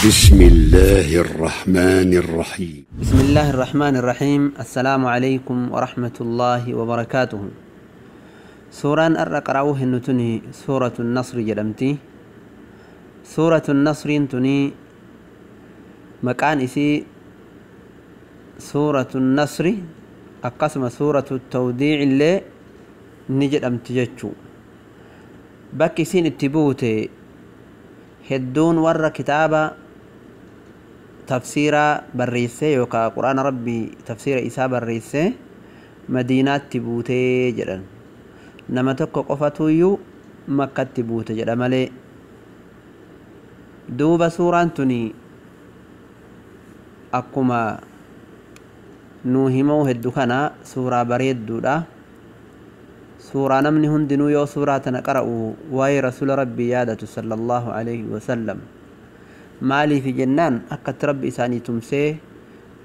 بسم الله الرحمن الرحيم. بسم الله الرحمن الرحيم. السلام عليكم ورحمة الله وبركاته. سورة الرقراوه النتني سورة النصر جلمتي سورة النصر تني مكان إسي سورة النصر أقسم سورة التوديع اللي نجد أمتججو bakki isiin itti buute hedduun warra kitaaba tafsiiraa barreessee yookaan quraana rabbii tafsiira isaa barreessee madiinaatti buutee jedhan nama tokko qofatuyyuu makkatti buute jedha malee duuba suuraan tuni akkuma nuu himuu heddu kana suuraa bareedduudha suuraa namni hundinuu yoo suuraa tana qara'u waa'ee rasuula rabbii yaadatu sallallahu alaihi wasallam مالي في جنان أكت رب إساني تمسي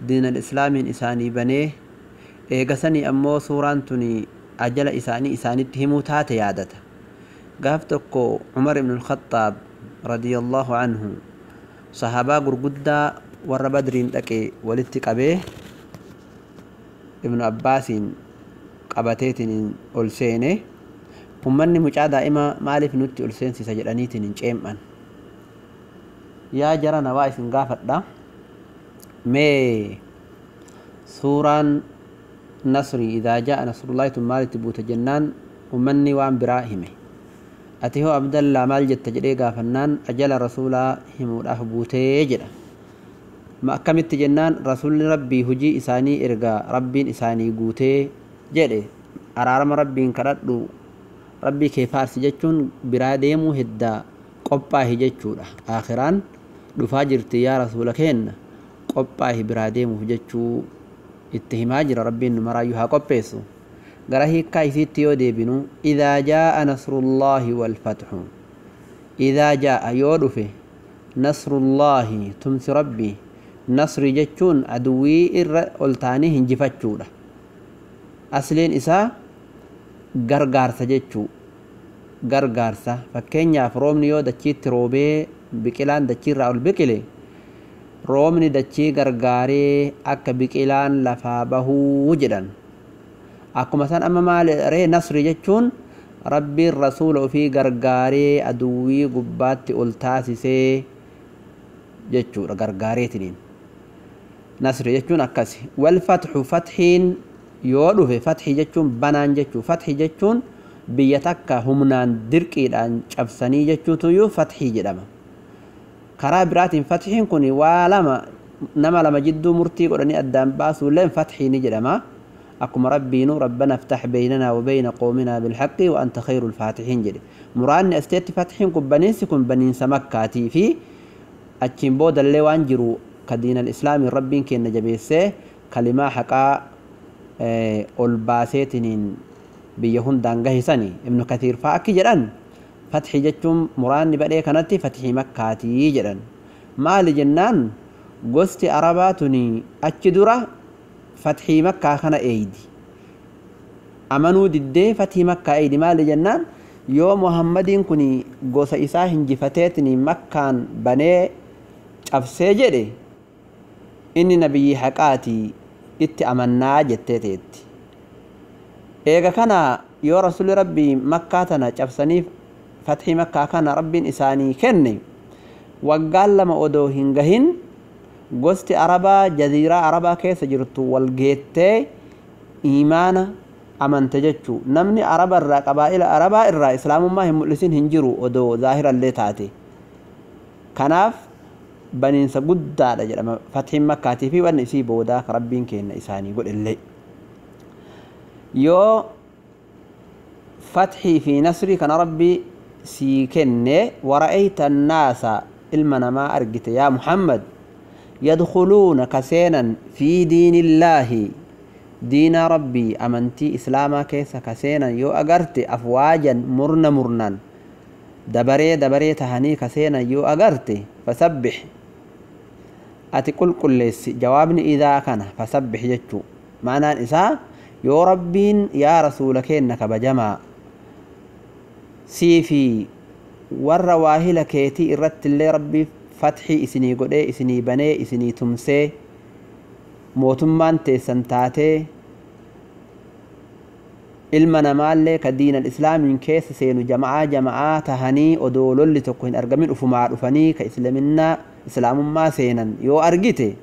دين الإسلام إساني بني إيقساني أمو سورانتوني أجل إساني إساني تهمو تاتي عادتا قافتكو عمر بن الخطاب رضي الله عنه صحابا قرقودا وربادرين لكي ولدتك أبيه ابن عباس قبتيتين ألسيني هم مني مجادا إما مالي في نوتي ألسين سيسجراني تنين جيمان yaa jara na waa isin gaafadha mee suuraan nasri idaa jaa nasrullaahi tun maalitti buute jennaan ummanni waan biraa hime ati hoo abdallaa maal jetta jedhee gaafannaan ajala rasuulaa himuudhaaf buutee jedha ma akkamitti jennaan rasuulli rabbii hujii isaanii erga rabbiin isaanii guutee jedhe araarama rabbiin kadhadhu rabbii kee faarsi jechuun biraa deemuu heddaa qophaahi jechuudha akhiraan dhufaa jirti yaa rasuula keenna qophaahi biraa deemuuf jechuu itti himaa jira rabbiin maraayyuu haa qopheessu gara hiikkaa isiitti yoo deebinu idaa jaa'a nasrullaahi walfatxu idaa jaa'a yoo dhufe nasrullaahi tumsi rabbii nasri jechuun aduwwii irra ol taanii hinjifachuudha asliin isaa gargaarsa jechuu gargaarsa fakkeenyaaf roobni yoo dachiitti roobee biqilaan dachiirraa ol biqile roobni dachii gargaaree akka biqilaan lafaa bahuu jedhan. Akkuma san amma maaliree nasri jechuun rabbiin rasuula ofii gargaaree aduwwii gubbaatti ol taasisee jechuudha gargaareetiniin. Nasri jechuun akkas walfatxu fatxiin yoo dhufe fatxi jechuun banaan jechuu fatxi jechuun biyya takka humnaan dirqiidhaan cabsanii jechuutuyyuu fatxii jedhama كرابرات فتحين كوني ولما نما لما جدو مرتي قرني أدم باس ولين فتحي نجرما أكم ربينا ربنا افتح بيننا وبين قومنا بالحق وأنت خير الفاتحين جري مران استيت فتحين كبنيسكم بني سمكاتي في أتشيمبود اللي وانجرو كدين الإسلام ربين كي نجبيسه كلمة حقا أول باسيتين بيهون دانجهساني ابن كثير فاكي جران fatxi jechuun muraanni badhee kanatti fatxii makkaatii jedhan. Maali jennaan? Gosti arabaa tuni achi dura fatxii makkaa kana eeydi. Amanuu diddee fatxii makkaa eeydi. Maali jennaan? Yoo muhammadiin kun gosa isaa hinjifateetiniin makkaan banee cabsee jedhe inni nabiyyi haqaatii itti amannaa jettee teetti. Eega kana yoo rasuli rabbii makkaa tana cabsaniif fatxii makkaa kana rabbiin isaanii kenne waggaan lama odoo hin gahin gosti arabaa jaziiraa arabaa keessa jirtu wal geettee imaana amante jechuu namni araba irraa qabaa'ila arabaa irraa islaamummaa hin mul'isin hin jiru odoo zaahirallee taate kanaaf baniinsa guddaadha jedhama fatxiin makkaatii fi wanni isii boodaa ka rabbiin kenna isaanii godhellee yoo fatxii fi nasrii kana rabbii سي سيكن ورأيت الناس إلمنما أرجت يا محمد يدخلون كسينا في دين الله. دين ربي أمنتي إسلاما كيس كسينا؟ يو أغرتي أفواجا مرنا مرنا. دبري دبري تهني كسينا؟ يو أغرتي فسبح. أتقول كل ليس. جوابني إذا كان فسبح جتو معنى إساء يو ربي يا رسولك إنك بجمع sii fi warra waahila keetii irratti illee rabbii fatxii isinii godhee isinii banee isinii tumsee mootummaan teessan taatee ilma namaallee ka diina islaamiin keessa seenu jama'aa jama'aa tahanii odoo lolli tokko hin argamin ufumaa dhufanii ka islaminaa islaamummaa seenan. Yoo argite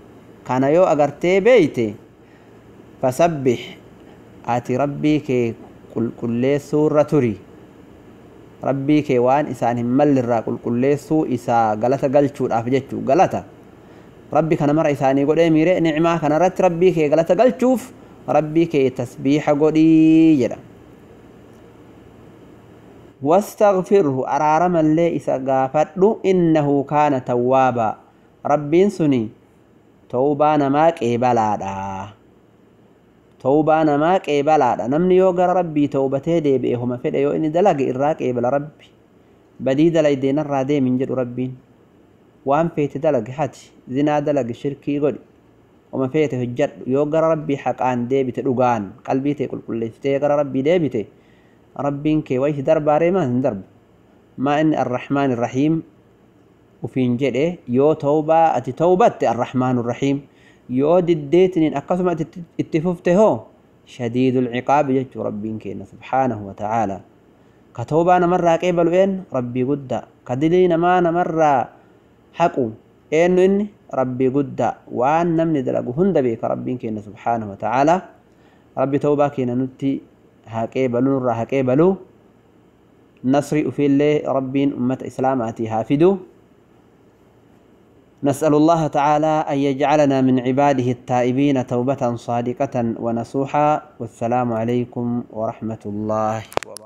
kana yoo agartee beeyte fasabbix ati rabbii kee qulqulleessuurra turi rabbii kee waan isaan hin mallirraa qulqulleessuu isaa galata galchuudhaaf jechuu galata rabbi kana mara isaanii godhee miire nicmaa kanarratti rabbii kee galata galchuuf rabbii kee tasbiixa godhii jedha واستغفره أرارم اللي إسا غافدو إنه كان توابا ربين سني توبا نماك إبلادا توبا نماك إبلادا نمني يوغر ربي توبته دي بإهما فدا يو إني دلق إراك إبلا ربي. بديد ليدين الرادي من جد ربين وأن فيت دلق حتي زنا دلق شركي قد. وما فيت هجر يوغر ربي حقان دي بتدوغان قلبي تي قل قل يوغر ربي دي بتي ربين كي ويش درباري ما درب. ما إن الرحمن الرحيم. وفين جده يو توبة. أتي توبة الرحمن الرحيم. يو دديتني أقسم اتففته شديد العقاب يجو ربين كينا سبحانه وتعالى. كتوبة نمرة قبل وين ربي قد كدلين ما نمرة حقو. إنه إني ربي قد وآن نمني دلقو. هند بيك ربين كينا سبحانه وتعالى. ربي توبة كينا نتي هاقيبلو نرى هاقيبلو نصري في الله ربين أمة إسلاماتي هافدو. نسأل الله تعالى أن يجعلنا من عباده التائبين توبة صادقة ونصوحا والسلام عليكم ورحمة الله وبركاته.